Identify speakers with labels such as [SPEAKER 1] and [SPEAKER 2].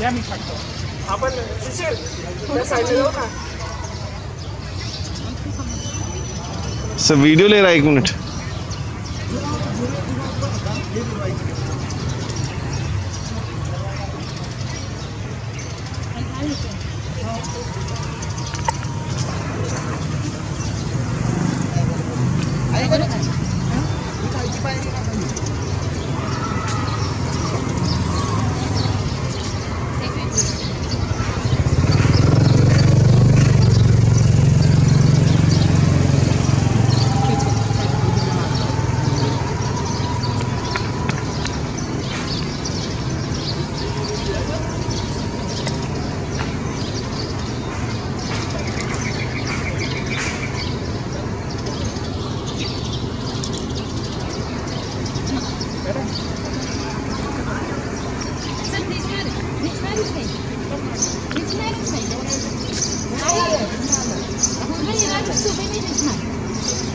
[SPEAKER 1] Jam शकतो
[SPEAKER 2] sir video ले रहा एक मिनट Peraí.